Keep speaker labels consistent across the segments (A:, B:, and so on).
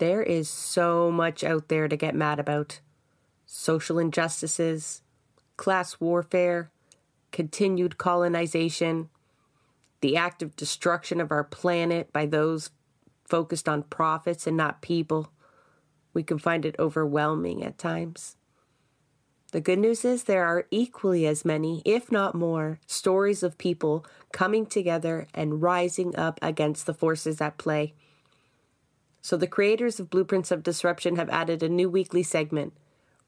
A: There is so much out there to get mad about social injustices, class warfare, continued colonization, the active destruction of our planet by those focused on profits and not people. We can find it overwhelming at times. The good news is there are equally as many, if not more, stories of people coming together and rising up against the forces at play. So, the creators of Blueprints of Disruption have added a new weekly segment,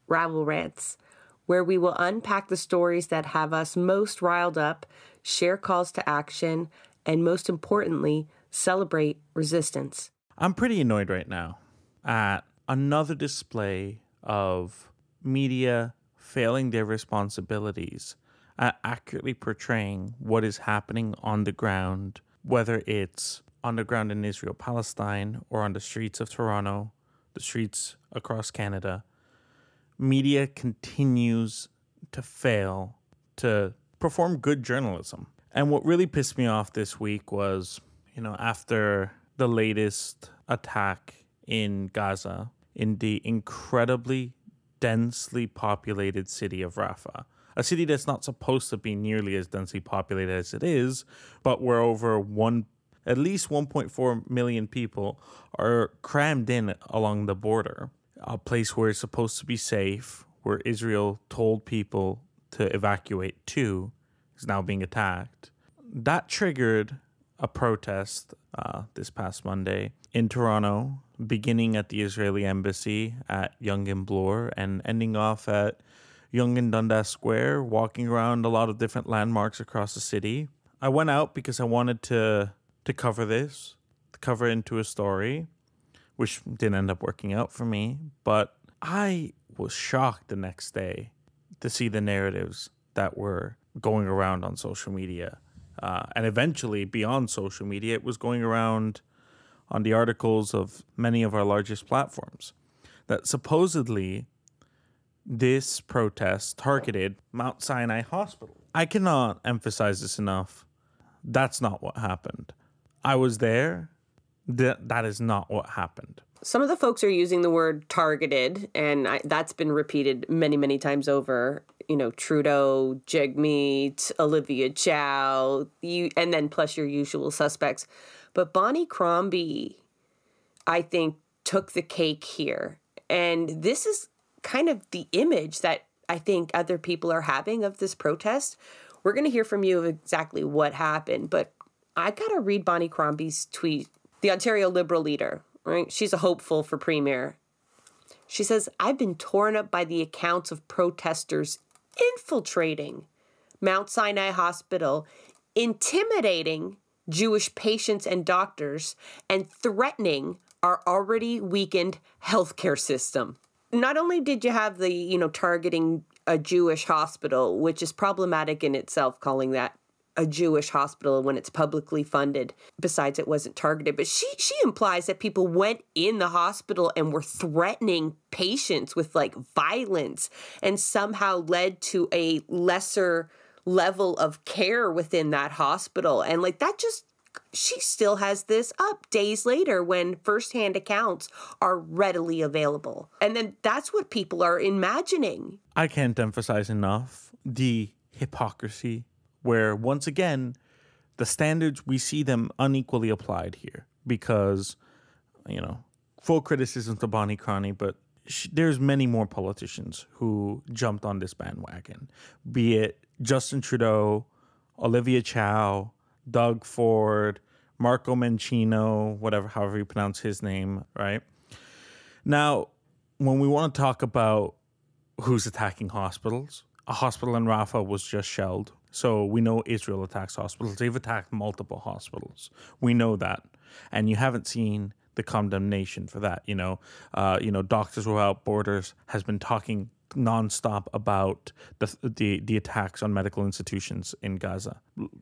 A: Rabble Rants, where we will unpack the stories that have us most riled up, share calls to action, and most importantly, celebrate resistance.
B: I'm pretty annoyed right now at another display of media failing their responsibilities at accurately portraying what is happening on the ground, whether it's on the ground in Israel, Palestine, or on the streets of Toronto, the streets across Canada. Media continues to fail to perform good journalism. And what really pissed me off this week was, you know, after the latest attack in Gaza, in the incredibly densely populated city of Rafah. A city that's not supposed to be nearly as densely populated as it is, but where over one at least 1.4 million people are crammed in along the border. A place where it's supposed to be safe, where Israel told people to evacuate to, is now being attacked. That triggered a protest uh, this past Monday in Toronto, beginning at the Israeli embassy at Yonge and Bloor and ending off at Yonge and Dundas Square, walking around a lot of different landmarks across the city. I went out because I wanted to to cover this, to cover into a story, which didn't end up working out for me. But I was shocked the next day to see the narratives that were going around on social media. Uh, and eventually, beyond social media, it was going around on the articles of many of our largest platforms that supposedly this protest targeted Mount Sinai Hospital. I cannot emphasize this enough. That's not what happened. I was there. That that is not what happened.
A: Some of the folks are using the word targeted, and I, that's been repeated many, many times over. You know, Trudeau, Jagmeet, Olivia Chow, you, and then plus your usual suspects. But Bonnie Crombie, I think, took the cake here. And this is kind of the image that I think other people are having of this protest. We're going to hear from you of exactly what happened, but I got to read Bonnie Crombie's tweet. The Ontario Liberal leader, right? She's a hopeful for Premier. She says, I've been torn up by the accounts of protesters infiltrating Mount Sinai Hospital, intimidating Jewish patients and doctors, and threatening our already weakened healthcare system. Not only did you have the, you know, targeting a Jewish hospital, which is problematic in itself, calling that a Jewish hospital when it's publicly funded. Besides, it wasn't targeted, but she she implies that people went in the hospital and were threatening patients with like violence, and somehow led to a lesser level of care within that hospital. And like that just she still has this up days later when firsthand accounts are readily available. And then that's what people are imagining.
B: I can't emphasize enough the hypocrisy where once again the standards we see them unequally applied here because you know full criticism to Bonnie Crombie, but sh- there's many more politicians who jumped on this bandwagon, be it Justin Trudeau, Olivia Chow, Doug Ford, Marco Mancino, whatever, however you pronounce his name, right? Now, when we want to talk about who's attacking hospitals, a hospital in Rafah was just shelled. So we know Israel attacks hospitals. They've attacked multiple hospitals. We know that, and you haven't seen the condemnation for that. You know, uh, you know, Doctors Without Borders has been talking nonstop about the, the the attacks on medical institutions in Gaza.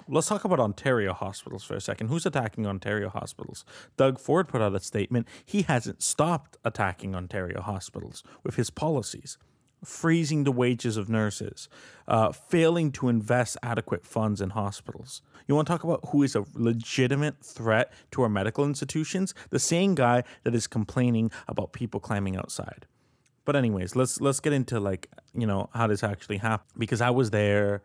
B: Let's talk about Ontario hospitals for a second. Who's attacking Ontario hospitals? Doug Ford put out a statement. He hasn't stopped attacking Ontario hospitals with his policies. Freezing the wages of nurses, uh, failing to invest adequate funds in hospitals. You want to talk about who is a legitimate threat to our medical institutions? The same guy that is complaining about people climbing outside. But anyways, let's let's get into like you know how this actually happened because I was there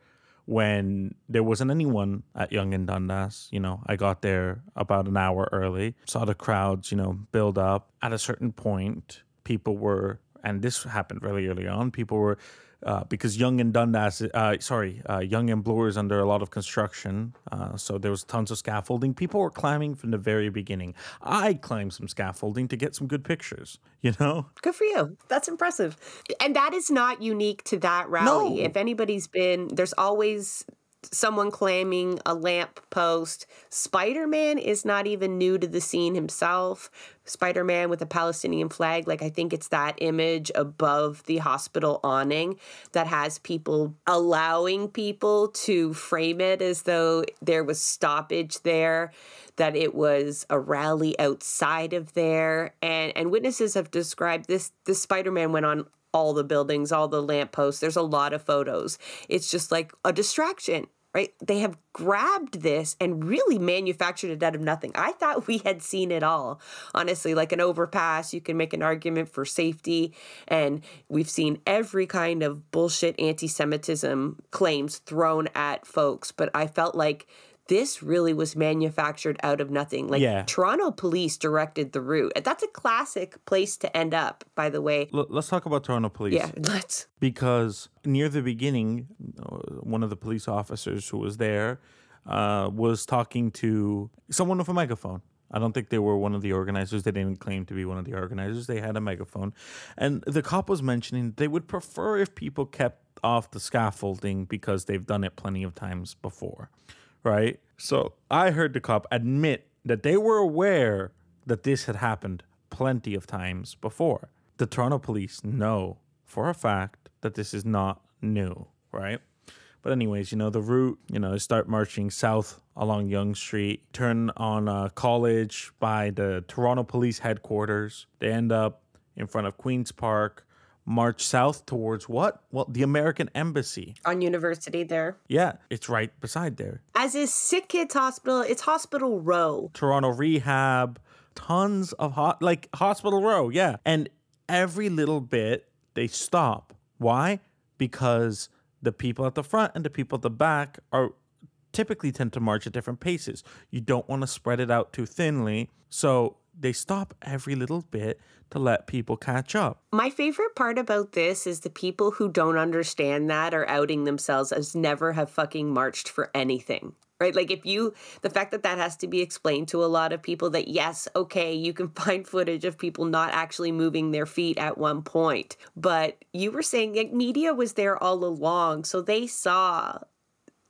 B: when there wasn't anyone at Yonge and Dundas. You know, I got there about an hour early, saw the crowds, you know, build up. At a certain point, people were, and this happened really early on, people were uh, because Yonge and Dundas, uh, sorry, uh, Yonge and Bloor is under a lot of construction. Uh, so there was tons of scaffolding. People were climbing from the very beginning. I climbed some scaffolding to get some good pictures, you know?
A: Good for you. That's impressive. And that is not unique to that rally.
B: No.
A: If anybody's been, there's always someone claiming a lamp post. Spider Man is not even new to the scene himself. Spider Man with a Palestinian flag, like I think it's that image above the hospital awning that has people allowing people to frame it as though there was stoppage there, that it was a rally outside of there. And and witnesses have described this this Spider Man went on all the buildings, all the lampposts. There's a lot of photos. It's just like a distraction right? They have grabbed this and really manufactured it out of nothing. I thought we had seen it all. Honestly, like an overpass, you can make an argument for safety. And we've seen every kind of bullshit anti Semitism claims thrown at folks. But I felt like this really was manufactured out of nothing. Like
B: Yeah.
A: Toronto police directed the route. That's a classic place to end up, by the way.
B: L- let's talk about Toronto Police.
A: Yeah, let's.
B: because near the beginning, uh, one of the police officers who was there uh, was talking to someone with a megaphone. I don't think they were one of the organizers. They didn't claim to be one of the organizers. They had a megaphone. And the cop was mentioning they would prefer if people kept off the scaffolding because they've done it plenty of times before. Right? So I heard the cop admit that they were aware that this had happened plenty of times before. The Toronto police know for a fact that this is not new, right? But anyways, you know the route. You know, start marching south along Yonge Street, turn on uh, College by the Toronto Police headquarters. They end up in front of Queens Park. March south towards what? Well, the American Embassy.
A: On university there.
B: Yeah, it's right beside there.
A: As is Sick Kids Hospital, it's Hospital Row.
B: Toronto Rehab, tons of hot like Hospital Row, yeah. And every little bit they stop. Why? Because the people at the front and the people at the back are typically tend to march at different paces. You don't want to spread it out too thinly. So they stop every little bit to let people catch up.
A: My favorite part about this is the people who don't understand that are outing themselves as never have fucking marched for anything. Right? Like, if you, the fact that that has to be explained to a lot of people that, yes, okay, you can find footage of people not actually moving their feet at one point. But you were saying like, media was there all along. So they saw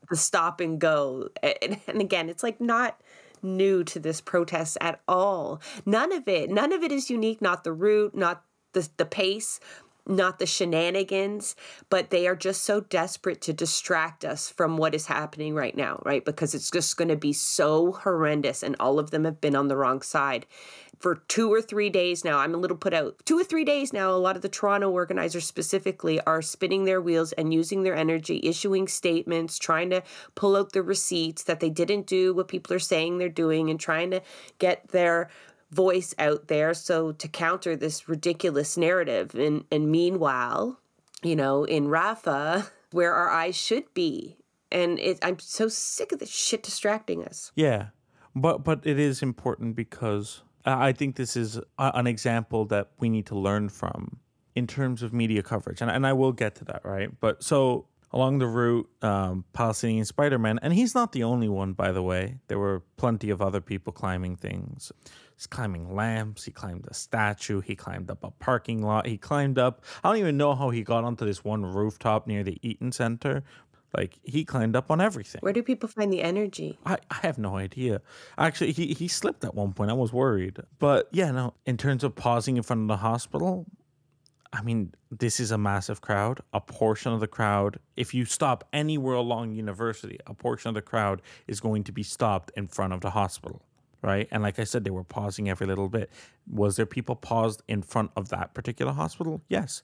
A: the stop and go. And, and again, it's like not new to this protest at all. None of it, none of it is unique, not the route, not the the pace, not the shenanigans, but they are just so desperate to distract us from what is happening right now, right? Because it's just going to be so horrendous and all of them have been on the wrong side for two or three days now. I'm a little put out. Two or three days now, a lot of the Toronto organizers specifically are spinning their wheels and using their energy, issuing statements, trying to pull out the receipts that they didn't do what people are saying they're doing, and trying to get their voice out there so to counter this ridiculous narrative. And and meanwhile, you know, in Rafah, where our eyes should be. And it, I'm so sick of this shit distracting us.
B: Yeah, but but it is important because I think this is a, an example that we need to learn from in terms of media coverage, and and I will get to that right. But so along the route, um, Palestinian Spider Man, and he's not the only one, by the way. There were plenty of other people climbing things. He's climbing lamps. He climbed a statue. He climbed up a parking lot. He climbed up. I don't even know how he got onto this one rooftop near the Eaton Center. Like he climbed up on everything.
A: Where do people find the energy?
B: I, I have no idea. Actually, he, he slipped at one point. I was worried. But yeah, no, in terms of pausing in front of the hospital, I mean, this is a massive crowd. A portion of the crowd, if you stop anywhere along university, a portion of the crowd is going to be stopped in front of the hospital. right? And like I said, they were pausing every little bit. Was there people paused in front of that particular hospital? Yes.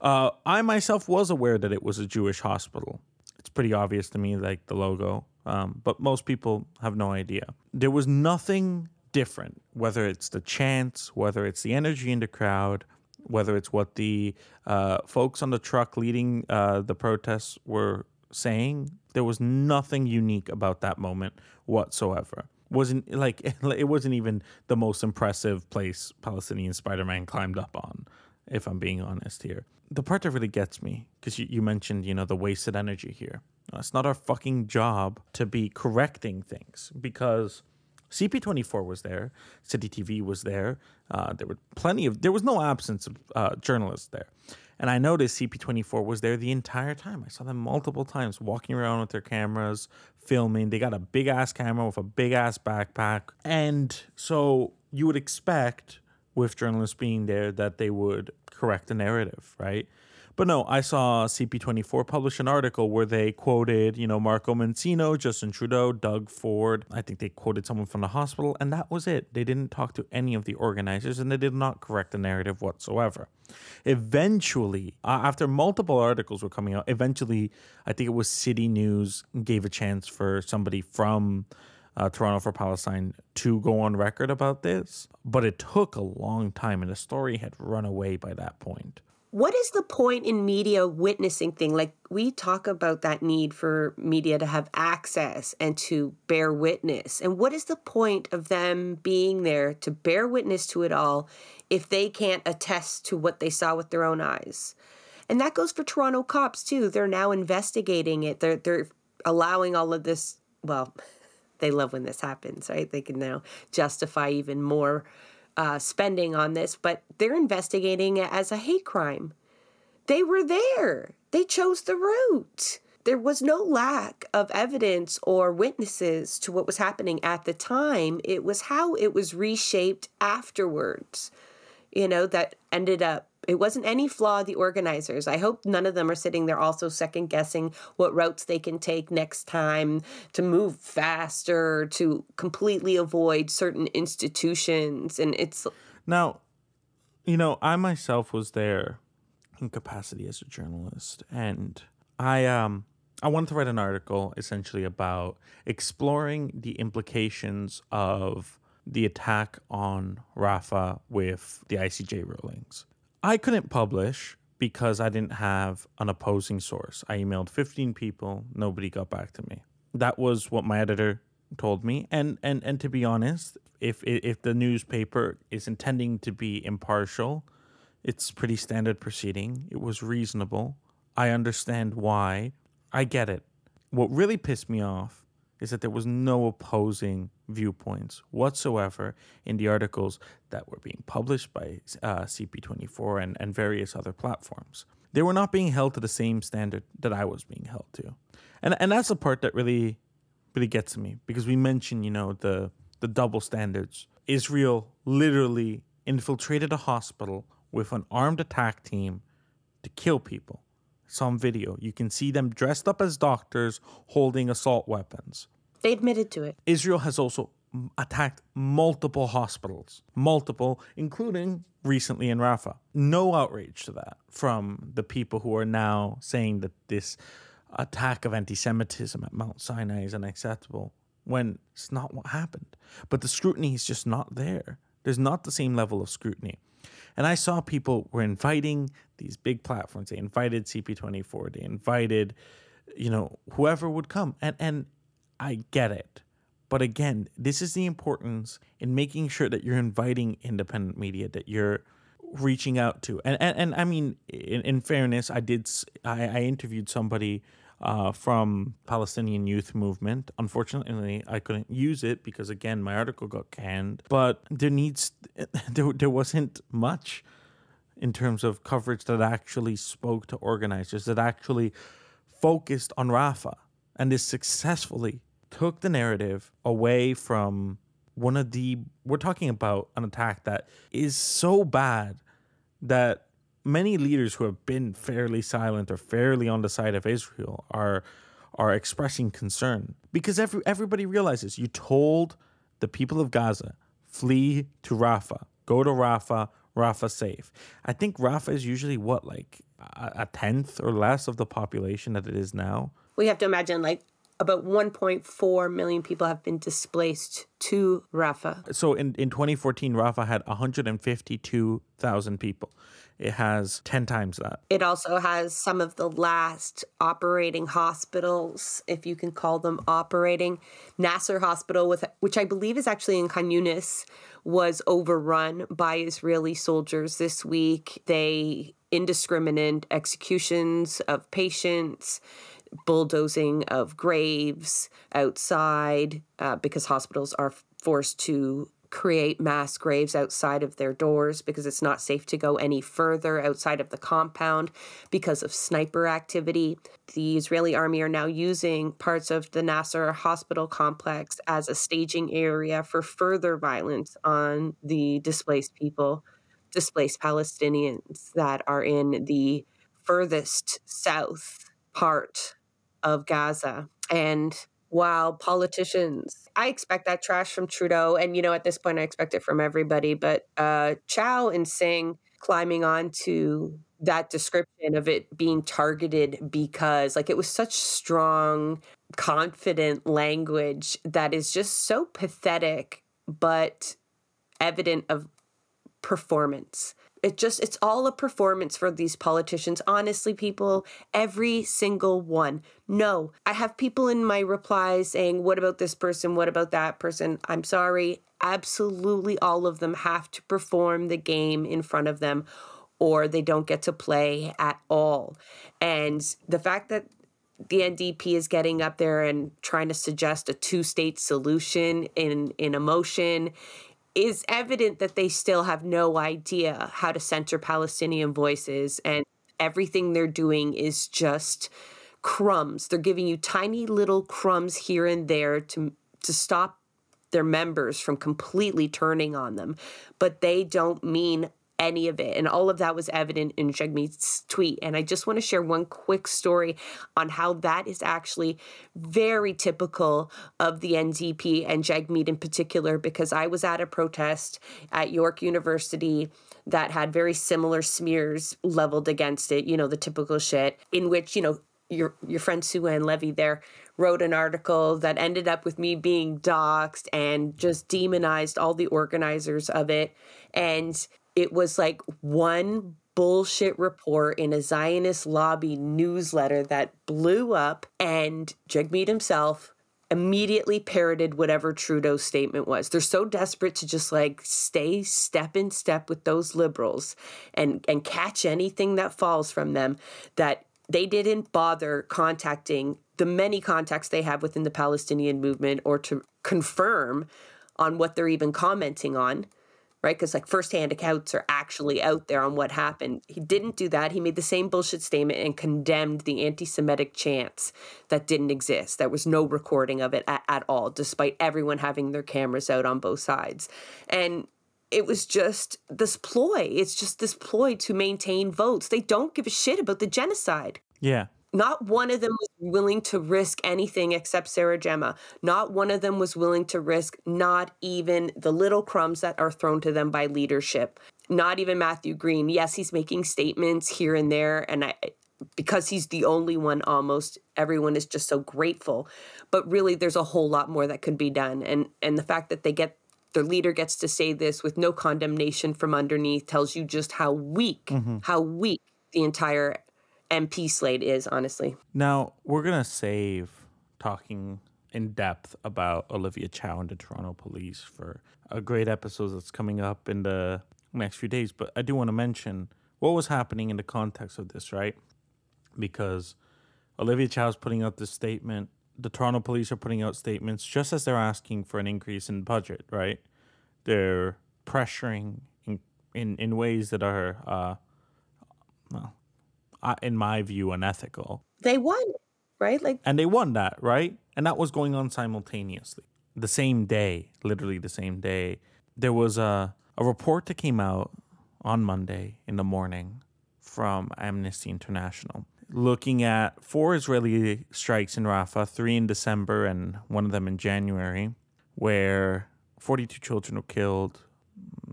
B: Uh, I myself was aware that it was a Jewish hospital. It's pretty obvious to me, like the logo, um, but most people have no idea. There was nothing different, whether it's the chants, whether it's the energy in the crowd, whether it's what the uh, folks on the truck leading uh, the protests were saying. There was nothing unique about that moment whatsoever wasn't like it wasn't even the most impressive place Palestinian Spider-Man climbed up on, if I'm being honest here. The part that really gets me, because you, you mentioned, you know, the wasted energy here. It's not our fucking job to be correcting things because CP24 was there, City TV was there. Uh, there were plenty of, there was no absence of uh, journalists there. And I noticed CP24 was there the entire time. I saw them multiple times walking around with their cameras, filming. They got a big ass camera with a big ass backpack. And so you would expect, with journalists being there, that they would correct the narrative, right? But no, I saw CP24 publish an article where they quoted, you know, Marco Mendicino, Justin Trudeau, Doug Ford. I think they quoted someone from the hospital, and that was it. They didn't talk to any of the organizers, and they did not correct the narrative whatsoever. Eventually, uh, after multiple articles were coming out, eventually, I think it was City News gave a chance for somebody from uh, Toronto for Palestine to go on record about this, but it took a long time, and the story had run away by that point
A: what is the point in media witnessing thing? Like we talk about that need for media to have access and to bear witness. And what is the point of them being there to bear witness to it all if they can't attest to what they saw with their own eyes? And that goes for toronto cops too. They're now investigating it. They're they're allowing all of this well they love when this happens right? They can now justify even more uh, spending on this, but they're investigating it as a hate crime. They were there, they chose the route. There was no lack of evidence or witnesses to what was happening at the time. It was how it was reshaped afterwards, you know, that ended up it wasn't any flaw the organizers. I hope none of them are sitting there also second guessing what routes they can take next time to move faster, to completely avoid certain institutions. And it's
B: now, you know, I myself was there in capacity as a journalist, and I um I wanted to write an article essentially about exploring the implications of the attack on Rafah with the ICJ rulings. I couldn't publish because I didn't have an opposing source. I emailed 15 people, nobody got back to me. That was what my editor told me. And and and to be honest, if if the newspaper is intending to be impartial, it's pretty standard proceeding. It was reasonable. I understand why. I get it. What really pissed me off is that there was no opposing viewpoints whatsoever in the articles that were being published by uh, CP24 and, and various other platforms. They were not being held to the same standard that I was being held to. And, and that's the part that really, really gets me because we mentioned, you know, the, the double standards. Israel literally infiltrated a hospital with an armed attack team to kill people. Some video. You can see them dressed up as doctors holding assault weapons.
A: They admitted to it.
B: Israel has also attacked multiple hospitals, multiple, including recently in Rafah. No outrage to that from the people who are now saying that this attack of anti Semitism at Mount Sinai is unacceptable when it's not what happened. But the scrutiny is just not there. There's not the same level of scrutiny. And I saw people were inviting these big platforms. They invited CP24. They invited, you know, whoever would come. And and I get it. But again, this is the importance in making sure that you're inviting independent media, that you're reaching out to. And and, and I mean, in, in fairness, I did I, I interviewed somebody uh, from Palestinian Youth Movement. Unfortunately, I couldn't use it because again, my article got canned. But there needs there there wasn't much in terms of coverage that actually spoke to organizers that actually focused on Rafah and this successfully took the narrative away from one of the we're talking about an attack that is so bad that many leaders who have been fairly silent or fairly on the side of Israel are are expressing concern because every everybody realizes you told the people of Gaza flee to Rafah, go to Rafah, Rafah safe. I think Rafah is usually what, like a, a tenth or less of the population that it is now.
A: We have to imagine like about 1.4 million people have been displaced to Rafah.
B: So in, in 2014, Rafah had 152,000 people. It has 10 times that.
A: It also has some of the last operating hospitals, if you can call them operating. Nasser Hospital, with which I believe is actually in Khan Yunis, was overrun by Israeli soldiers this week. They indiscriminate executions of patients bulldozing of graves outside uh, because hospitals are forced to create mass graves outside of their doors because it's not safe to go any further outside of the compound because of sniper activity. The Israeli army are now using parts of the Nasser hospital complex as a staging area for further violence on the displaced people, displaced Palestinians that are in the furthest south part of Gaza. And while politicians, I expect that trash from Trudeau. And, you know, at this point, I expect it from everybody. But uh, Chow and Singh climbing on to that description of it being targeted because, like, it was such strong, confident language that is just so pathetic, but evident of performance it just it's all a performance for these politicians. Honestly people every single one. No i have people in my replies saying what about this person? What about that person? I'm sorry. Absolutely all of them have to perform the game in front of them or they don't get to play at all. And the fact that the NDP is getting up there and trying to suggest a two-state solution in in a motion is evident that they still have no idea how to center Palestinian voices and everything they're doing is just crumbs. They're giving you tiny little crumbs here and there to to stop their members from completely turning on them, but they don't mean any of it. And all of that was evident in Jagmeet's tweet. And I just want to share one quick story on how that is actually very typical of the NDP and Jagmeet in particular, because I was at a protest at York University that had very similar smears leveled against it, you know, the typical shit, in which, you know, your your friend Sue Ann Levy there wrote an article that ended up with me being doxxed and just demonized all the organizers of it. And it was like one bullshit report in a Zionist lobby newsletter that blew up, and Jagmeet himself immediately parroted whatever Trudeau's statement was. They're so desperate to just like stay step in step with those liberals and and catch anything that falls from them that they didn't bother contacting the many contacts they have within the Palestinian movement or to confirm on what they're even commenting on right? Because like firsthand accounts are actually out there on what happened. He didn't do that. He made the same bullshit statement and condemned the anti Semitic chants that didn't exist. There was no recording of it at, at all, despite everyone having their cameras out on both sides. And it was just this ploy. It's just this ploy to maintain votes. They don't give a shit about the genocide.
B: Yeah.
A: Not one of them was willing to risk anything except Sarah Jama. Not one of them was willing to risk not even the little crumbs that are thrown to them by leadership. Not even Matthew Green. Yes, he's making statements here and there, and I, because he's the only one almost everyone is just so grateful but really there's a whole lot more that could be done and and the fact that they get their leader gets to say this with no condemnation from underneath tells you just how weak mm-hmm. how weak the entire MP slate is, honestly.
B: Now, we're going to save talking in depth about Olivia Chow and the Toronto Police for a great episode that's coming up in the next few days. But I do want to mention what was happening in the context of this, right? Because Olivia Chow is putting out this statement. The Toronto Police are putting out statements just as they're asking for an increase in budget, right? They're pressuring in in, in ways that are, uh, well, in my view, unethical.
A: They won, right? Like,
B: and they won that, right? And that was going on simultaneously. The same day, literally the same day, there was a a report that came out on Monday in the morning from Amnesty International looking at four Israeli strikes in Rafah, three in December and one of them in January, where 42 children were killed,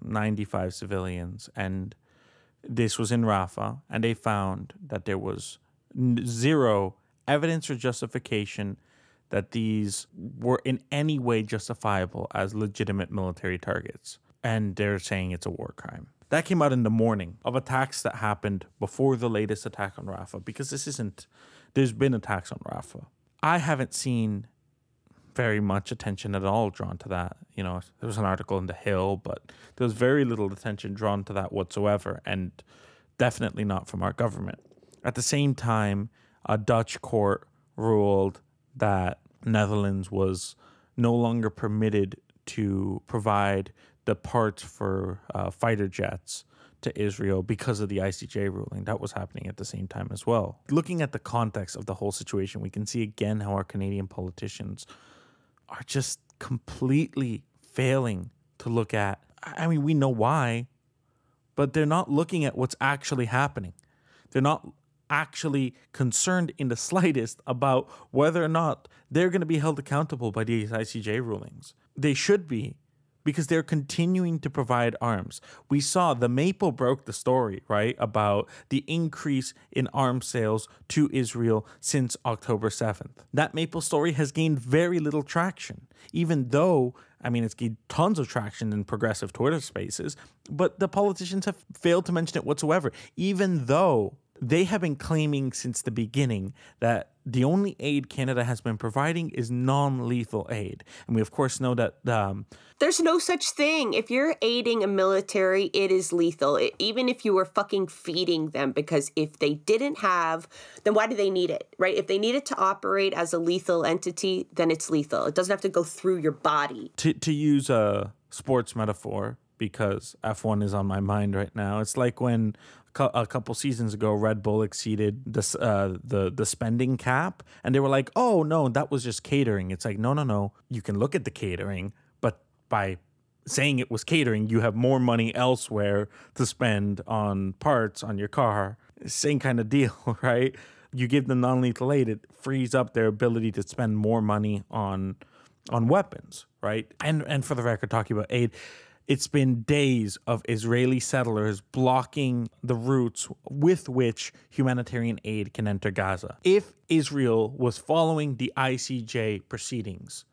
B: 95 civilians, and this was in Rafah, and they found that there was zero evidence or justification that these were in any way justifiable as legitimate military targets. And they're saying it's a war crime. That came out in the morning of attacks that happened before the latest attack on Rafah, because this isn't, there's been attacks on Rafah. I haven't seen very much attention at all drawn to that. You know, there was an article in The Hill, but there was very little attention drawn to that whatsoever, and definitely not from our government. At the same time, a Dutch court ruled that Netherlands was no longer permitted to provide the parts for uh, fighter jets to Israel because of the ICJ ruling. That was happening at the same time as well. Looking at the context of the whole situation, we can see again how our Canadian politicians are just completely failing to look at. I mean, we know why, but they're not looking at what's actually happening. They're not actually concerned in the slightest about whether or not they're going to be held accountable by these ICJ rulings. They should be because they're continuing to provide arms. We saw the Maple broke the story, right, about the increase in arms sales to Israel since October 7th. That Maple story has gained very little traction, even though, I mean, it's gained tons of traction in progressive Twitter spaces, but the politicians have failed to mention it whatsoever, even though they have been claiming since the beginning that the only aid Canada has been providing is non lethal aid. And we, of course, know that. Um,
A: There's no such thing. If you're aiding a military, it is lethal, it, even if you were fucking feeding them. Because if they didn't have, then why do they need it, right? If they need it to operate as a lethal entity, then it's lethal. It doesn't have to go through your body.
B: To, to use a sports metaphor, because F1 is on my mind right now. It's like when a couple seasons ago, Red Bull exceeded the uh, the the spending cap, and they were like, "Oh no, that was just catering." It's like, no, no, no. You can look at the catering, but by saying it was catering, you have more money elsewhere to spend on parts on your car. Same kind of deal, right? You give them non-lethal aid, it frees up their ability to spend more money on on weapons, right? And and for the record, talking about aid it's been days of Israeli settlers blocking the routes with which humanitarian aid can enter Gaza. If Israel was following the ICJ proceedings,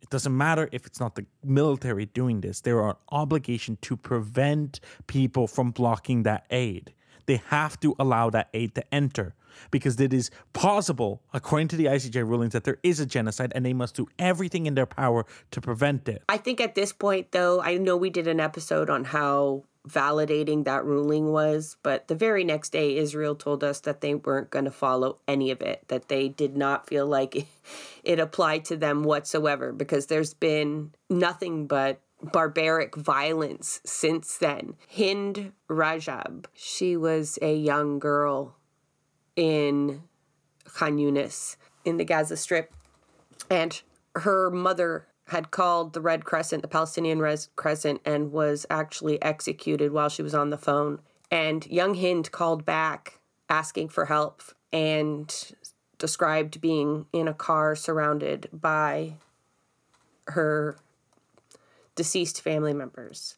B: it doesn't matter if it's not the military doing this, there are obligation to prevent people from blocking that aid. They have to allow that aid to enter because it is possible, according to the ICJ rulings, that there is a genocide and they must do everything in their power to prevent it.
A: I think at this point, though, I know we did an episode on how validating that ruling was, but the very next day, Israel told us that they weren't going to follow any of it, that they did not feel like it applied to them whatsoever, because there's been nothing but barbaric violence since then. Hind Rajab, she was a young girl in Khan Yunis in the Gaza Strip. And her mother had called the Red Crescent, the Palestinian Red Crescent, and was actually executed while she was on the phone. And young Hind called back asking for help and described being in a car surrounded by her deceased family members.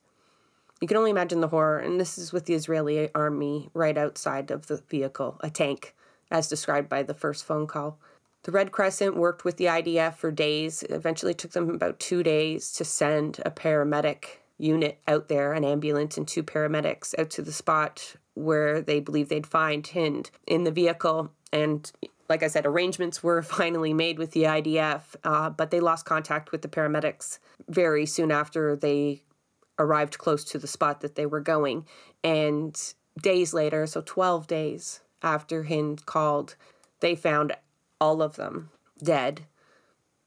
A: You can only imagine the horror, and this is with the Israeli army right outside of the vehicle, a tank, as described by the first phone call. The Red Crescent worked with the IDF for days. It eventually took them about two days to send a paramedic unit out there, an ambulance and two paramedics out to the spot where they believed they'd find Hind in the vehicle. And like I said, arrangements were finally made with the IDF, uh, but they lost contact with the paramedics very soon after they arrived close to the spot that they were going. And days later, so 12 days after Hind called, they found all of them dead,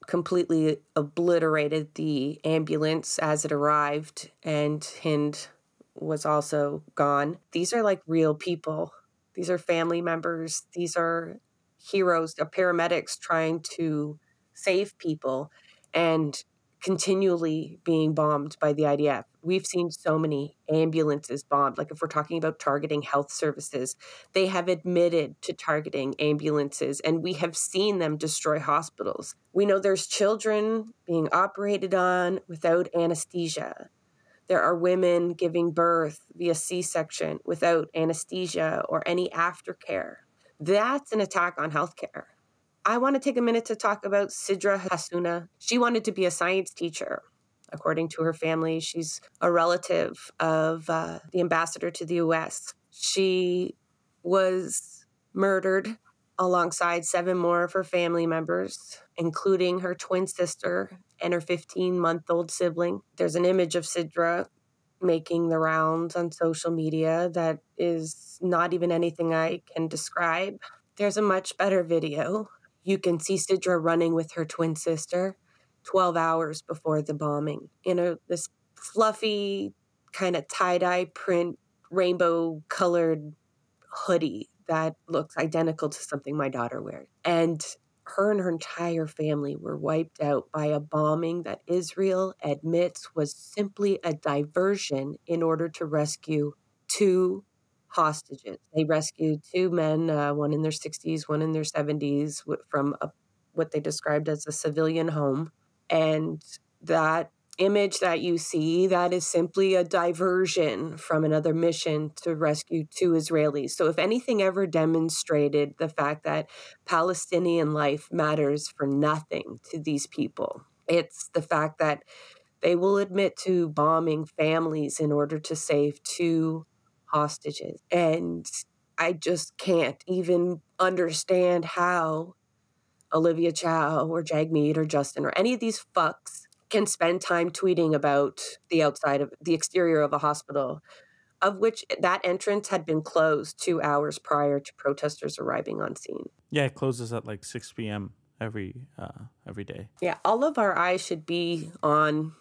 A: completely obliterated the ambulance as it arrived, and Hind was also gone. These are like real people. These are family members. These are heroes, the paramedics trying to save people and continually being bombed by the IDF We've seen so many ambulances bombed. Like if we're talking about targeting health services, they have admitted to targeting ambulances and we have seen them destroy hospitals. We know there's children being operated on without anesthesia. There are women giving birth via C section without anesthesia or any aftercare. That's an attack on healthcare. I want to take a minute to talk about Sidra Hassouna. She wanted to be a science teacher. According to her family, she's a relative of uh, the ambassador to the US. She was murdered alongside seven more of her family members, including her twin sister and her 15 month old sibling. There's an image of Sidra making the rounds on social media that is not even anything I can describe. There's a much better video you can see Sidra running with her twin sister 12 hours before the bombing in a this fluffy kind of tie-dye print rainbow colored hoodie that looks identical to something my daughter wears. And her and her entire family were wiped out by a bombing that Israel admits was simply a diversion in order to rescue two hostages. They rescued two men, uh, one in their 60s, one in their 70s, from a, what they described as a civilian home. And that image that you see, that is simply a diversion from another mission to rescue two Israelis. So, if anything ever demonstrated the fact that Palestinian life matters for nothing to these people, it's the fact that they will admit to bombing families in order to save two hostages. And I just can't even understand how Olivia Chow or Jagmeet or Justin or any of these fucks can spend time tweeting about the outside of the exterior of a hospital, of which that entrance had been closed two hours prior to protesters arriving on scene.
B: Yeah, it closes at like 6 p.m. every uh, every day.
A: Yeah, all of our eyes should be on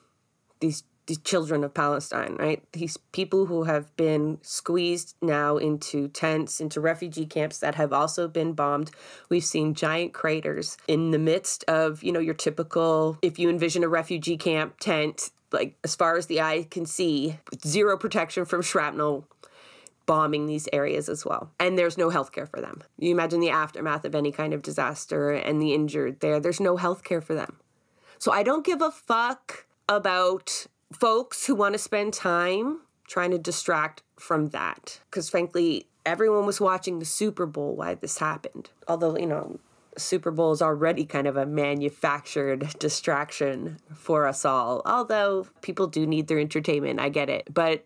A: these the children of Palestine, right? These people who have been squeezed now into tents, into refugee camps that have also been bombed. We've seen giant craters in the midst of, you know, your typical, if you envision a refugee camp tent, like as far as the eye can see, zero protection from shrapnel bombing these areas as well. And there's no health care for them. You imagine the aftermath of any kind of disaster and the injured there, there's no health care for them. So I don't give a fuck about folks who want to spend time trying to distract from that. Because frankly, everyone was watching the Super Bowl why this happened. Although, you know, Super Bowl is already kind of a manufactured distraction for us all. Although people do need their entertainment, I get it. But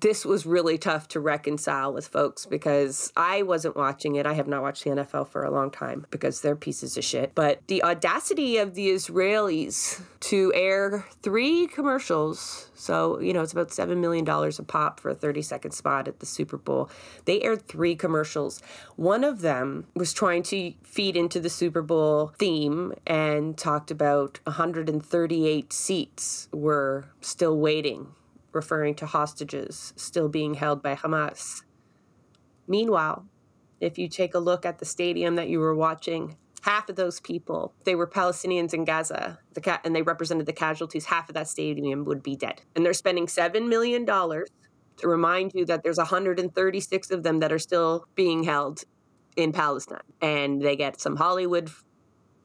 A: this was really tough to reconcile with folks because I wasn't watching it. I have not watched the NFL for a long time because they're pieces of shit. But the audacity of the Israelis to air three commercials, so, you know, it's about $7 million a pop for a 30 second spot at the Super Bowl. They aired three commercials. One of them was trying to feed into the Super Bowl theme and talked about 138 seats were still waiting referring to hostages still being held by Hamas. Meanwhile, if you take a look at the stadium that you were watching, half of those people, they were Palestinians in Gaza, the ca- and they represented the casualties, half of that stadium would be dead. And they're spending $7 million to remind you that there's 136 of them that are still being held in Palestine. And they get some Hollywood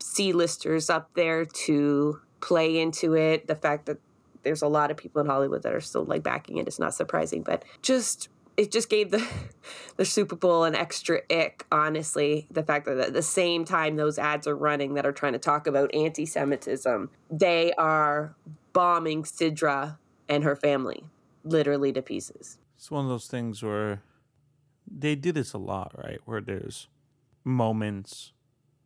A: C-listers up there to play into it. The fact that there's a lot of people in Hollywood that are still like backing it. It's not surprising, but just it just gave the the Super Bowl an extra ick, honestly. The fact that at the same time those ads are running that are trying to talk about anti-Semitism, they are bombing Sidra and her family literally to pieces.
B: It's one of those things where they do this a lot, right? Where there's moments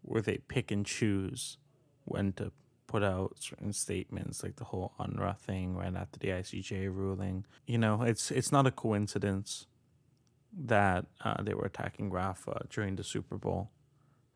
B: where they pick and choose when to put out certain statements, like the whole UNRWA thing right after the ICJ ruling. You know, it's it's not a coincidence that uh, they were attacking Rafah during the Super Bowl,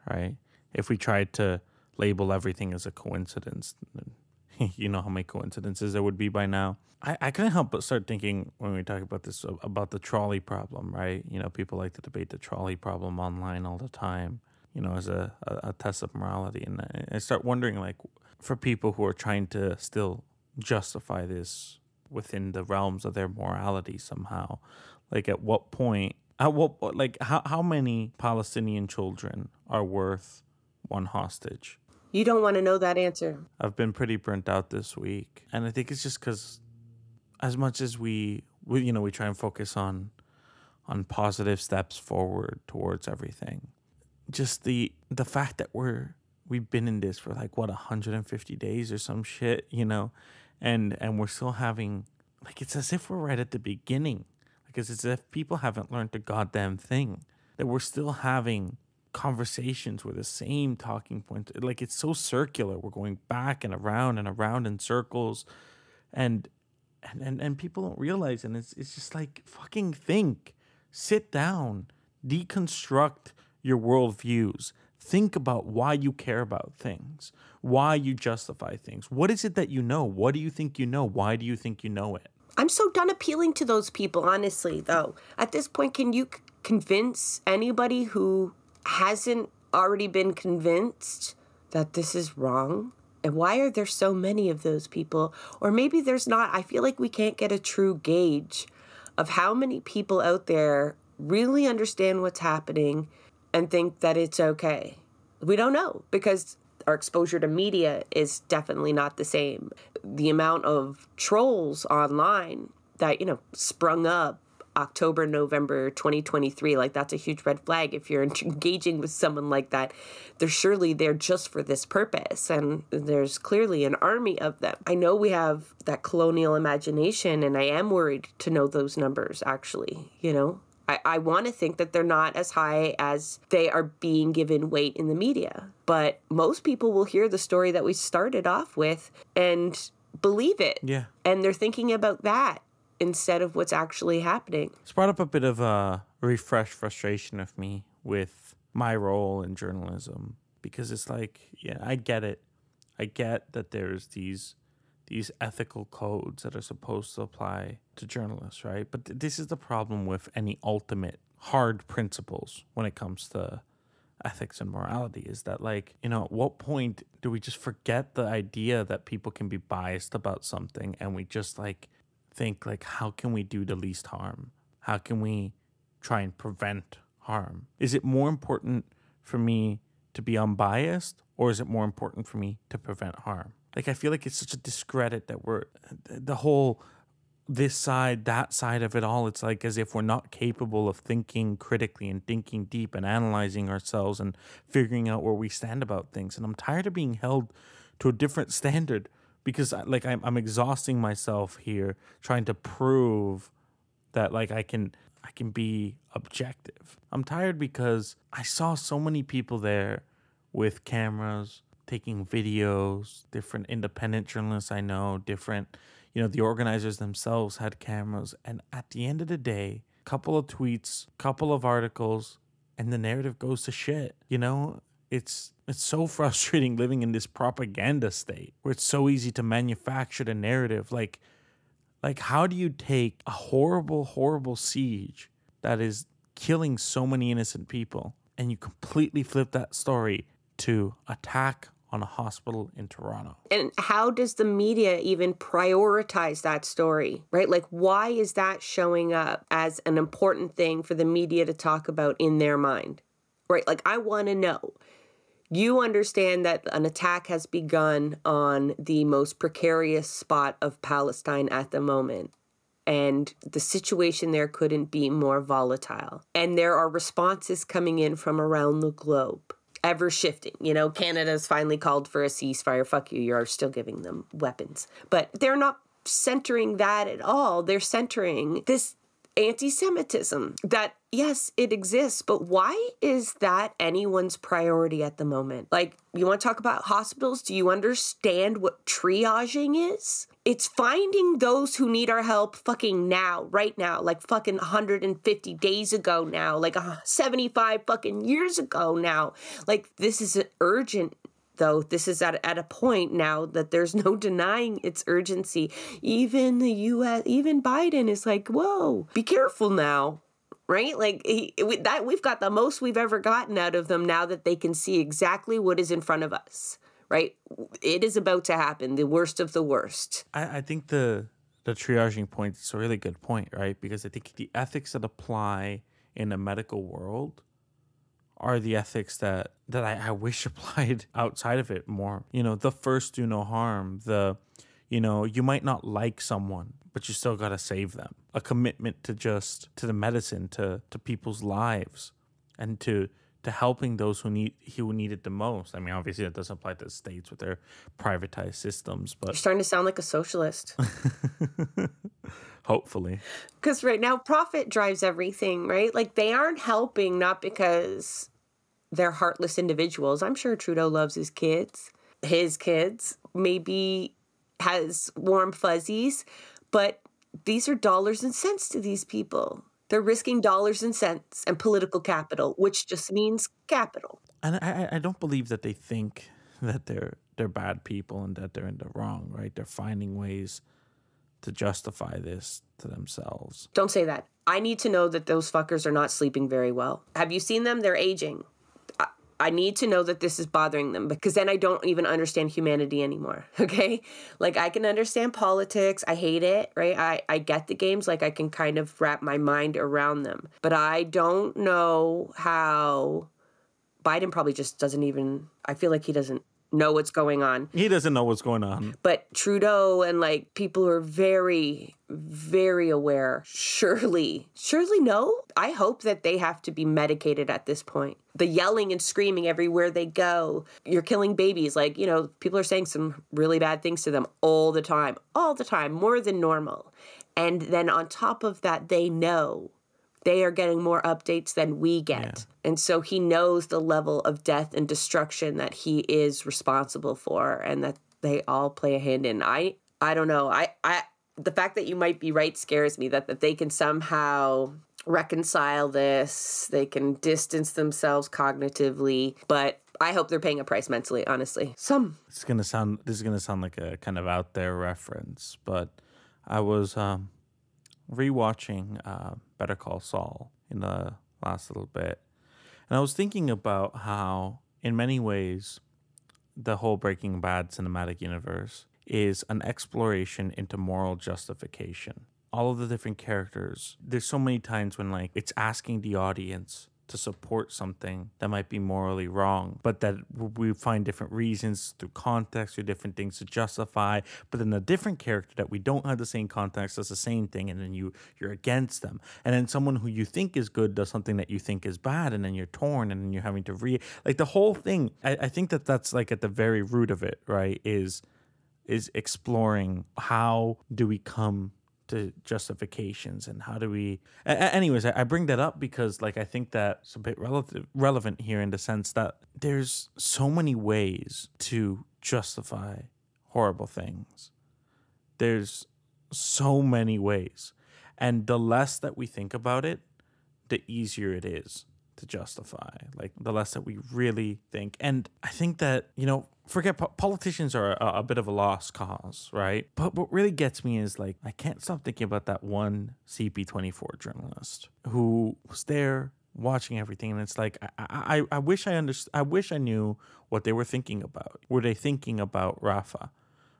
B: right? If we tried to label everything as a coincidence, you know how many coincidences there would be by now. I, I couldn't help but start thinking when we talk about this about the trolley problem, right? You know, people like to debate the trolley problem online all the time, you know, as a, a, test of morality. And I start wondering, like, for people who are trying to still justify this within the realms of their morality somehow. Like at what point at what like how how many Palestinian children are worth one hostage?
A: You don't want to know that answer.
B: I've been pretty burnt out this week, and I think it's just because, as much as we, we, you know, we try and focus on, on positive steps forward towards everything, just the the fact that we're we've been in this for like what 150 days or some shit, you know, and and we're still having like it's as if we're right at the beginning, like it's as if people haven't learned a goddamn thing, that we're still having conversations where the same talking points like it's so circular. We're going back and around and around in circles. And and and, and people don't realize and it's it's just like fucking think. Sit down. Deconstruct your worldviews think about why you care about things why you justify things what is it that you know what do you think you know why do you think you know it
A: I'm so done appealing to those people, honestly, though. At this point, can you c- convince anybody who hasn't already been convinced that this is wrong? And why are there so many of those people? Or maybe there's not. I feel like we can't get a true gauge of how many people out there really understand what's happening and think that it's okay. We don't know because our exposure to media is definitely not the same. The amount of trolls online that, you know, sprung up October, November 2023, like that's a huge red flag. If you're engaging with someone like that, they're surely there just for this purpose. And there's clearly an army of them. I know we have that colonial imagination, and I am worried to know those numbers actually, you know? I, I want to think that they're not as high as they are being given weight in the media. But most people will hear the story that we started off with and believe it.
B: yeah
A: And they're thinking about that instead of what's actually happening.
B: It's brought up a bit of a refresh frustration of me with my role in journalism because it's like, yeah, I get it. I get that there's these these ethical codes that are supposed to apply to journalists, right? But th- this is the problem with any ultimate hard principles when it comes to ethics and morality is that like you know at what point do we just forget the idea that people can be biased about something and we just like think like how can we do the least harm? How can we try and prevent harm? Is it more important for me to be unbiased or is it more important for me to prevent harm like i feel like it's such a discredit that we're the whole this side, that side of it all. It's like as if we're not capable of thinking critically and thinking deep and analyzing ourselves and figuring out where we stand about things. And I'm tired of being held to a different standard because like I'm, I'm exhausting myself here trying to prove that like I can I can be objective. I'm tired because I saw so many people there with cameras taking videos, different independent journalists I know, different you know, the organizers themselves had cameras and at the end of the day, couple of tweets, couple of articles and the narrative goes to shit. You know, it's it's so frustrating living in this propaganda state where it's so easy to manufacture the narrative like like how do you take a horrible horrible siege that is killing so many innocent people and you completely flip that story to attack on a hospital in Toronto
A: And how does the media even prioritize that story, right? Like, why is that showing up as an important thing for the media to talk about in their mind, right? Like, I want to know. You understand that an attack has begun on the most precarious spot of Palestine at the moment. And the situation there couldn't be more volatile. And there are responses coming in from around the globe ever shifting. You know, Canada's finally called for a ceasefire. Fuck you, you're still giving them weapons. But they're not centering that at all. They're centering this anti Semitism that, yes, it exists, but why is that anyone's priority at the moment? Like, you want to talk about hospitals? Do you understand what triaging is? It's finding those who need our help fucking now, right now, like fucking 150 days ago now, like uh, 75 fucking years ago now. Like, this is urgent though. This is at, at a point now that there's no denying its urgency. Even the us even biden is like whoa be careful now right? Like he, that we've got the most we've ever gotten out of them now that they can see exactly what is in front of us right it is about to happen the worst of the worst
B: I, I think the the triaging point is a really good point, right? Because I think the ethics that apply in the medical world are the ethics that that I, I wish applied outside of it more. You know, the first do no harm. The you know, you might not like someone, but you still gotta save them. A commitment to just to the medicine, to to people's lives, and to to helping those who need who need it the most. I mean, obviously that doesn't apply to the states with their privatized systems, but
A: You're starting to sound like a socialist.
B: hopefully,
A: Because right now, profit drives everything, right? Like they aren't helping not because they're heartless individuals. I'm sure Trudeau loves his kids, his kids, maybe has warm fuzzies, but these are dollars and cents to these people. They're risking dollars and cents and political capital, which just means capital.
B: and I I- don't believe that they think that they're they're bad people and that they're in the wrong, right? They're finding ways to justify this to themselves.
A: Don't say that. I need to know that those fuckers are not sleeping very well. Have you seen them? They're aging. I, need to know that this is bothering them because then I don't even understand humanity anymore. Okay? Like I can understand politics. I hate it, right? I, I get the games. Like I can kind of wrap my mind around them. But I don't know how Biden probably just doesn't even, I feel like he doesn't know what's going on
B: He doesn't know what's going on.
A: but Trudeau and like people who are very, very aware. Surely, surely no. I hope that they have to be medicated at this point. The yelling and screaming everywhere they go. You're killing babies. Like, you know, people are saying some really bad things to them all the time, all the time, more than normal. And then on top of that, they know they are getting more updates than we get. And so he knows the level of death and destruction that he is responsible for and that they all play a hand in. I I don't know. I I the fact that you might be right scares me that that they can somehow reconcile this. They can distance themselves cognitively, but I hope they're paying a price mentally, honestly. Some
B: It's gonna sound. This is gonna sound like a kind of out there reference, but I was um, rewatching uh, Better Call Saul in the last little bit, and I was thinking about how, in many ways, the whole Breaking Bad cinematic universe is an exploration into moral justification. All of the different characters, there's so many times when like it's asking the audience to support something that might be morally wrong, but that we find different reasons through context or different things to justify. But then a different character that we don't have the same context does the same thing, and then you you're against them. And then someone who you think is good does something that you think is bad, and then you're torn, and then you're having to re like the whole thing. I, I think that that's like at the very root of it, right? Is is exploring how do we come to justifications and how do we a- anyways I, I bring that up because like i think that's a bit relative relevant here in the sense that there's so many ways to justify horrible things. There's so many ways. And the less that we think about it the easier it is to justify like the less that we really think. And i think that you know forget po- politicians are a, a bit of a lost cause right? But what really gets me is like i can't stop thinking about that one cp24 journalist who was there watching everything and it's like i i, I wish i underst- i wish i knew what they were thinking about. Were they thinking about Rafah?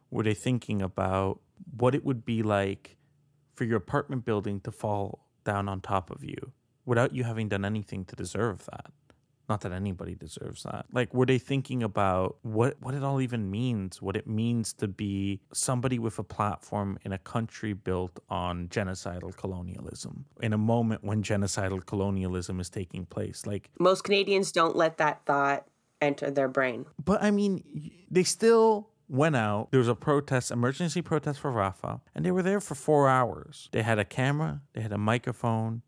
B: Were they thinking about what it would be like for your apartment building to fall down on top of you without you having done anything to deserve that. Not that anybody deserves that. Like, were they thinking about what, what it all even means? What it means to be somebody with a platform in a country built on genocidal colonialism, in a moment when genocidal colonialism is taking place? Like,
A: most Canadians don't let that thought enter their brain.
B: but I mean, y- they still went out. There was a protest, emergency protest for Rafah, and they were there for four hours. They had a camera, they had a microphone,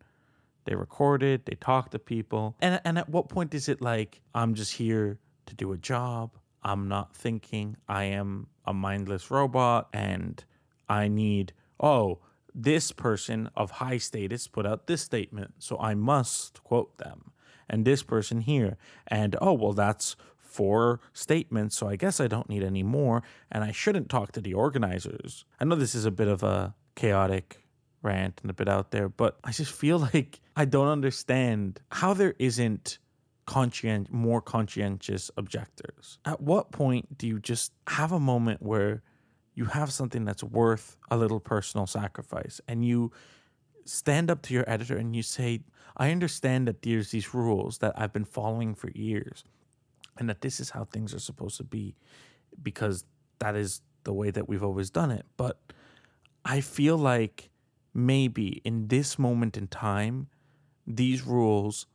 B: they recorded, they talked to people. And and at what point is it like I'm just here to do a job? I'm not thinking. I am a mindless robot and I need oh, this person of high status put out this statement, so I must quote them. And this person here. And oh, well that's four statements, so I guess I don't need any more and I shouldn't talk to the organizers. I know this is a bit of a chaotic rant and a bit out there, but I just feel like I don't understand how there isn't conscient more conscientious objectors. At what point do you just have a moment where you have something that's worth a little personal sacrifice and you stand up to your editor and you say, I understand that there's these rules that I've been following for years and that this is how things are supposed to be because that is the way that we've always done it. But I feel like maybe in this moment in time, these rules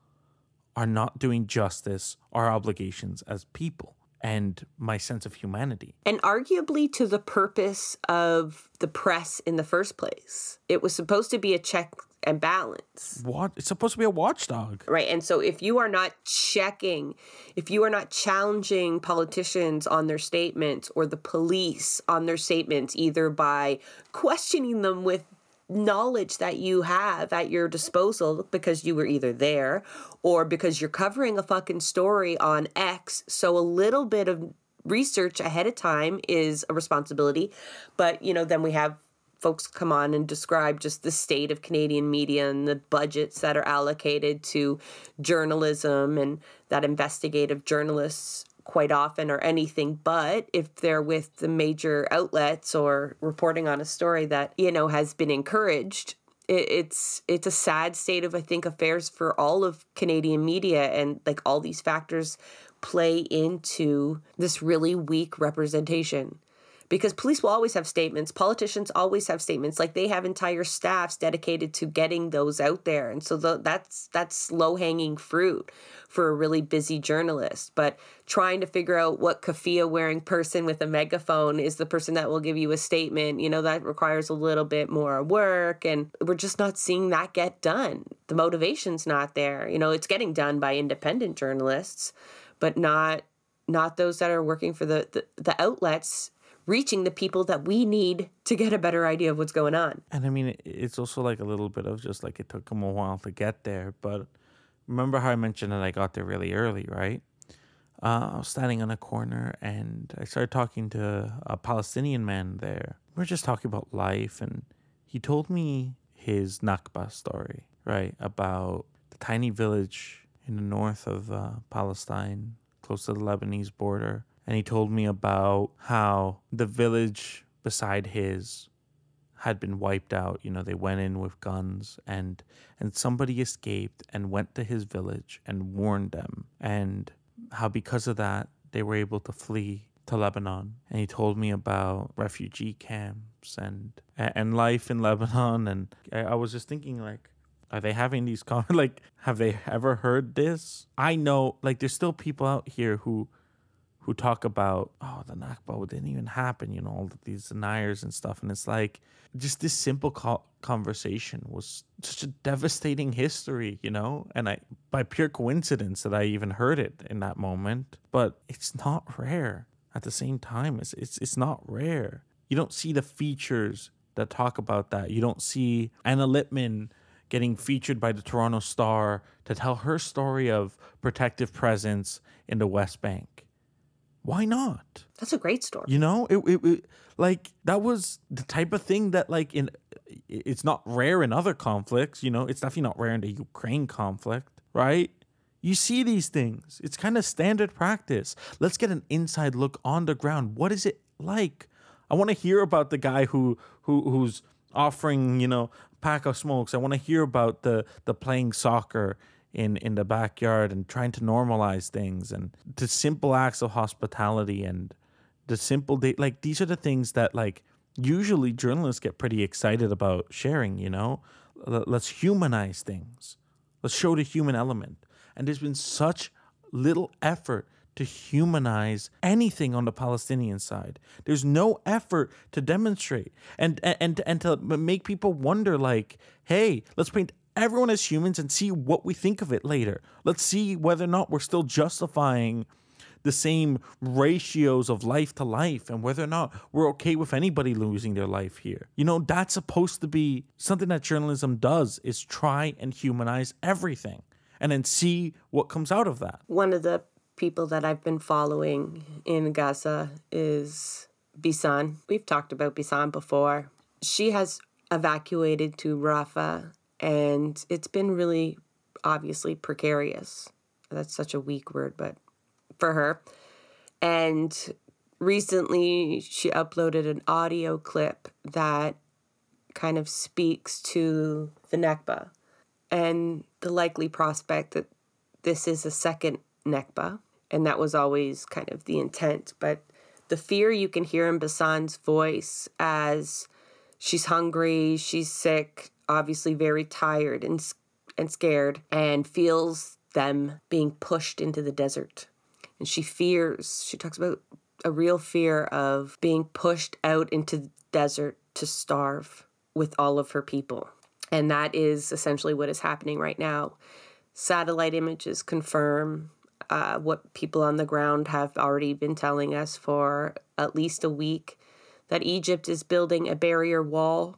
B: are not doing justice our obligations as people and my sense of humanity.
A: And arguably to the purpose of the press in the first place. It was supposed to be a check and balance.
B: What? It's supposed to be a watchdog.
A: Right. And so if you are not checking, if you are not challenging politicians on their statements or the police on their statements, either by questioning them with knowledge that you have at your disposal because you were either there or because you're covering a fucking story on X. So a little bit of research ahead of time is a responsibility. But, you know, then we have folks come on and describe just the state of Canadian media and the budgets that are allocated to journalism and that investigative journalists quite often or anything but if they're with the major outlets or reporting on a story that you know has been encouraged it's it's a sad state of i think affairs for all of canadian media. And like all these factors play into this really weak representation because police will always have statements politicians always have statements like they have entire staffs dedicated to getting those out there. And so the, that's that's low hanging fruit for a really busy journalist. But trying to figure out what keffiyeh wearing person with a megaphone is the person that will give you a statement you know that requires a little bit more work. And we're just not seeing that get done. The motivation's not there. You know it's getting done by independent journalists but not not those that are working for the, the, the outlets reaching the people that we need to get a better idea of what's going on.
B: And I mean, it's also like a little bit of just like it took them a while to get there. But remember how I mentioned that I got there really early, right? Uh, I was standing on a corner and I started talking to a Palestinian man there. We were just talking about life, and he told me his Nakba story, right? About the tiny village in the north of uh, Palestine, close to the Lebanese border, and he told me about how the village beside his had been wiped out. You know, they went in with guns and and somebody escaped and went to his village and warned them and how because of that they were able to flee to Lebanon. And he told me about refugee camps and and life in Lebanon and I, was just thinking like are they having these con like have they ever heard this? I know like there's still people out here who who talk about, oh, the Nakba didn't even happen, you know, all these deniers and stuff. And it's like, just this simple co- conversation was such a devastating history, you know? And I, by pure coincidence, that I even heard it in that moment. But it's not rare at the same time. It's, it's, it's not rare. You don't see the features that talk about that. You don't see Anna Litman getting featured by the Toronto Star to tell her story of protective presence in the West Bank why not?
A: That's a great story.
B: You know, it, it, it, like that was the type of thing that like in it's not rare in other conflicts, you know, it's definitely not rare in the Ukraine conflict, right? You see these things. It's kind of standard practice. Let's get an inside look on the ground. What is it like? I want to hear about the guy who who who's offering, you know, pack of smokes. I want to hear about the the playing soccer in in the backyard and trying to normalize things and the simple acts of hospitality and the simple like these are the things that like usually journalists get pretty excited about sharing you know? Let's humanize things. Let's show the human element. And there's been such little effort to humanize anything on the Palestinian side. There's no effort to demonstrate. And and and to make people wonder like, hey, let's paint everyone as humans and see what we think of it later. Let's see whether or not we're still justifying the same ratios of life to life and whether or not we're okay with anybody losing their life here. You know, that's supposed to be something that journalism does is try and humanize everything and then see what comes out of that.
A: One of the people that I've been following in Gaza is Bisan. We've talked about Bisan before. She has evacuated to Rafah and it's been really obviously precarious. That's such a weak word, but for her. And recently she uploaded an audio clip that kind of speaks to the Nakba and the likely prospect that this is a second Nakba. And that was always kind of the intent. But the fear you can hear in Bisan's voice as she's hungry, she's sick, obviously very tired and, and scared, and feels them being pushed into the desert. And she fears, she talks about a real fear of being pushed out into the desert to starve with all of her people. And that is essentially what is happening right now. Satellite images confirm uh, what people on the ground have already been telling us for at least a week that Egypt is building a barrier wall.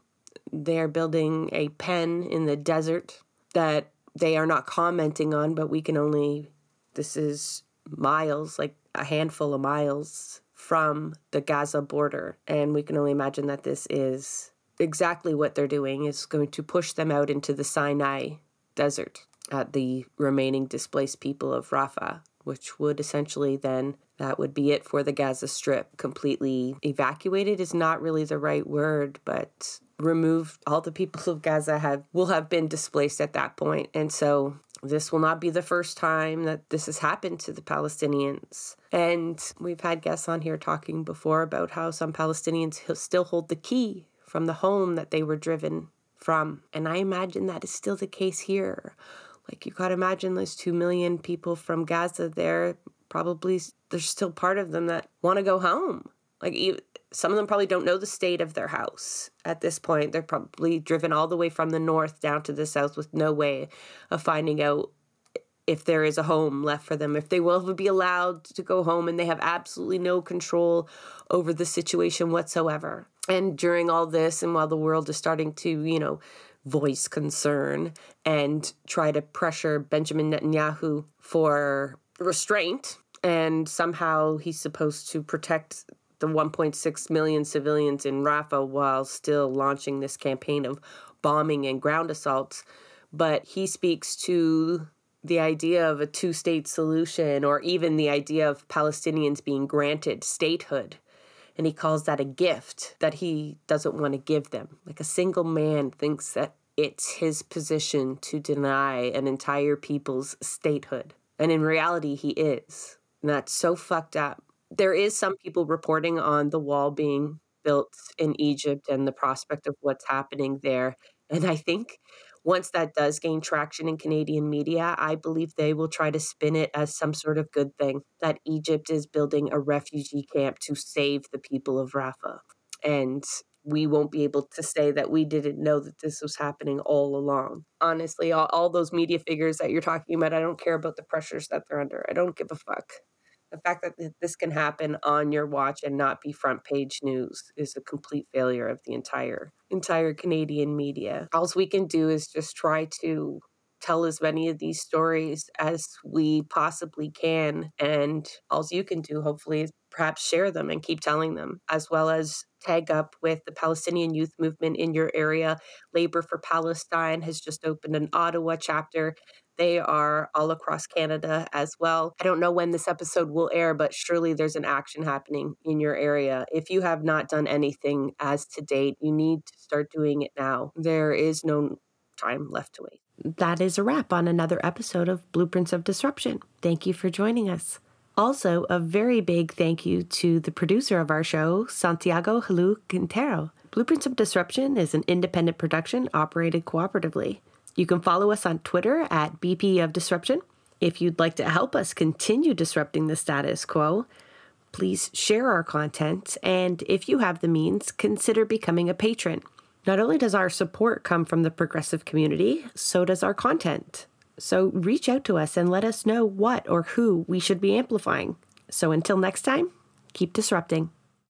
A: They're building a pen in the desert that they are not commenting on, but we can only, this is miles, like a handful of miles from the Gaza border. And we can only imagine that this is exactly what they're doing is going to push them out into the Sinai desert at the remaining displaced people of Rafah, which would essentially then that would be it for the Gaza Strip. Completely evacuated is not really the right word, but removed all the people of Gaza have will have been displaced at that point. And so this will not be the first time that this has happened to the Palestinians. And we've had guests on here talking before about how some Palestinians still hold the key from the home that they were driven from. And I imagine that is still the case here. Like you got to imagine those 2 million people from Gaza there, probably there's still part of them that want to go home. Like some of them probably don't know the state of their house at this point. They're probably driven all the way from the north down to the south with no way of finding out if there is a home left for them, if they will be allowed to go home and they have absolutely no control over the situation whatsoever. And during all this, and while the world is starting to, you know, voice concern and try to pressure Benjamin Netanyahu for restraint, and somehow he's supposed to protect the 1.6 million civilians in Rafah while still launching this campaign of bombing and ground assaults. But he speaks to the idea of a two state solution or even the idea of Palestinians being granted statehood and he calls that a gift that he doesn't want to give them. Like a single man thinks that it's his position to deny an entire people's statehood. And in reality, he is. And that's so fucked up. There is some people reporting on the wall being built in Egypt and the prospect of what's happening there. And I think once that does gain traction in Canadian media, I believe they will try to spin it as some sort of good thing that Egypt is building a refugee camp to save the people of Rafah. And we won't be able to say that we didn't know that this was happening all along. Honestly, all, all those media figures that you're talking about, I don't care about the pressures that they're under. I don't give a fuck the fact that this can happen on your watch and not be front page news is a complete failure of the entire entire Canadian media. All we can do is just try to tell as many of these stories as we possibly can and all you can do hopefully is perhaps share them and keep telling them as well as tag up with the Palestinian youth movement in your area. Labour for Palestine has just opened an Ottawa chapter they are all across Canada as well. I don't know when this episode will air, but surely there's an action happening in your area. If you have not done anything as to date, you need to start doing it now. There is no time left to wait. That is a wrap on another episode of Blueprints of Disruption. Thank you for joining us. Also, a very big thank you to the producer of our show, Santiago Helou Quintero. Blueprints of Disruption is an independent production operated cooperatively. You can follow us on Twitter at BP of Disruption. If you'd like to help us continue disrupting the status quo, please share our content, and if you have the means, consider becoming a patron. Not only does our support come from the progressive community, so does our content. So reach out to us and let us know what or who we should be amplifying. So until next time, keep disrupting.